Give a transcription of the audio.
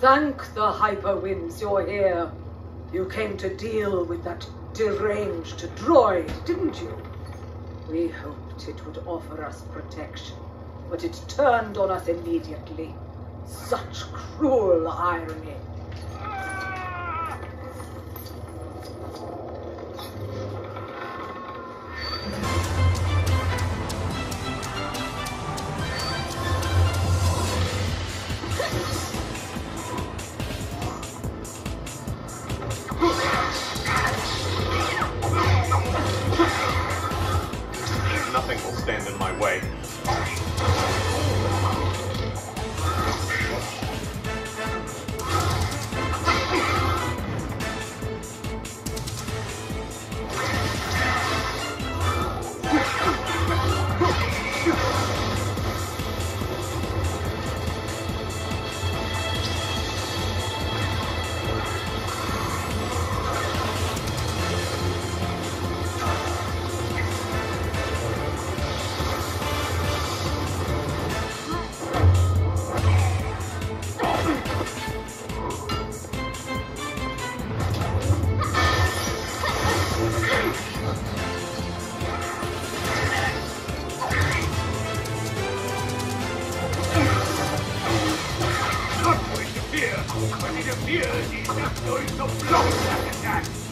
Thank the hyperwinds you're here. You came to deal with that deranged droid, didn't you? We hoped it would offer us protection, but it turned on us immediately. Such cruel irony. Nothing will stand in my way. But it appears he's not going to block that attack.